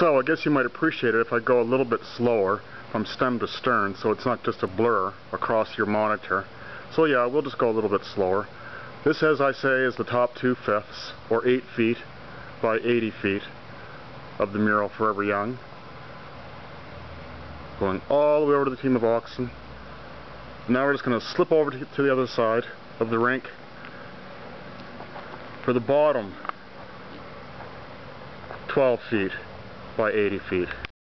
So I guess you might appreciate it if I go a little bit slower from stem to stern so it's not just a blur across your monitor. So yeah, we'll just go a little bit slower. This, as I say, is the top two-fifths, or 8 feet by 80 feet of the mural Forever Young. Going all the way over to the team of oxen. Now we're just going to slip over to, to the other side of the rink for the bottom 12 feet by 80 feet.